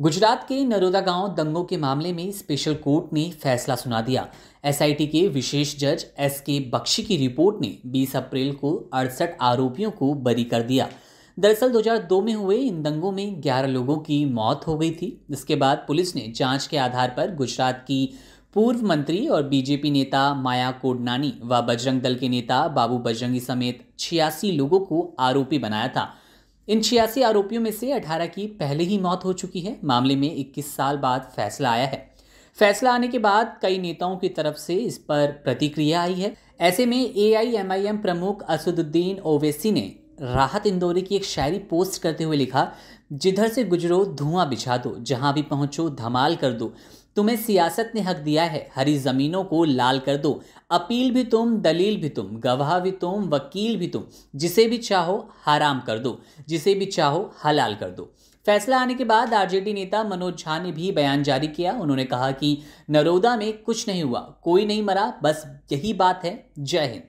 गुजरात के नरोदा गाँव दंगों के मामले में स्पेशल कोर्ट ने फैसला सुना दिया। एसआईटी के विशेष जज एस के बख्शी की रिपोर्ट ने 20 अप्रैल को अड़सठ आरोपियों को बरी कर दिया। दरअसल 2002 में हुए इन दंगों में 11 लोगों की मौत हो गई थी। इसके बाद पुलिस ने जाँच के आधार पर गुजरात की पूर्व मंत्री और बीजेपी नेता माया कोडनानी व बजरंग दल के नेता बाबू बजरंगी समेत छियासी लोगों को आरोपी बनाया था। इन छियासी आरोपियों में से 18 की पहले ही मौत हो चुकी है। मामले में 21 साल बाद फैसला आया है। फैसला आने के बाद कई नेताओं की तरफ़ से इस पर प्रतिक्रिया आई है। ऐसे में एआईएमआईएम प्रमुख असदुद्दीन ओवैसी ने राहत इंदौरी की एक शायरी पोस्ट करते हुए लिखा, जिधर से गुजरो, धुआँ बिछा दो, जहाँ भी पहुंचो, धमाल कर दो। तुम्हें सियासत ने हक दिया है, हरी जमीनों को लाल कर दो। अपील भी तुम, दलील भी तुम, गवाह भी तुम, वकील भी तुम, जिसे भी चाहो हराम कर दो, जिसे भी चाहो हलाल कर दो। फैसला आने के बाद आरजेडी नेता मनोज झा ने भी बयान जारी किया। उन्होंने कहा कि नरोदा में कुछ नहीं हुआ, कोई नहीं मरा, बस यही बात है। जय हिंद।